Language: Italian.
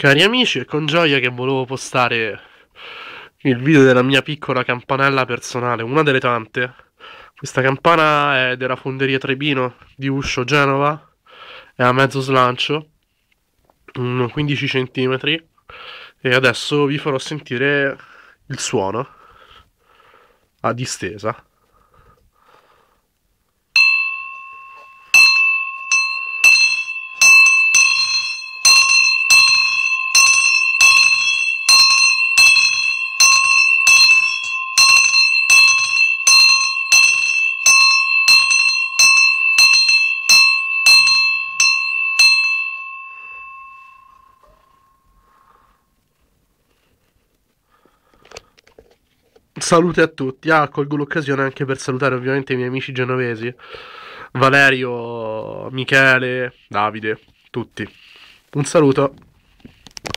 Cari amici, è con gioia che volevo postare il video della mia piccola campanella personale, una delle tante. Questa campana è della Fonderia Trebino di Uscio, Genova, è a mezzo slancio, 15 cm, e adesso vi farò sentire il suono a distesa. Salute a tutti. Ah, colgo l'occasione anche per salutare ovviamente i miei amici genovesi. Valerio, Michele, Davide, tutti. Un saluto.